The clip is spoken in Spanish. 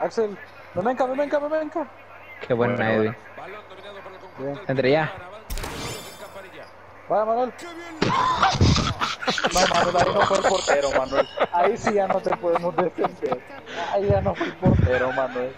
Axel, venga, venga, venga. Qué buena, Edwin. Bien. Entre ya. Vaya, Manuel. No, Manuel, ahí no fue el portero, Manuel. Ahí sí ya no te podemos defender. Ahí ya no fue el portero, Manuel.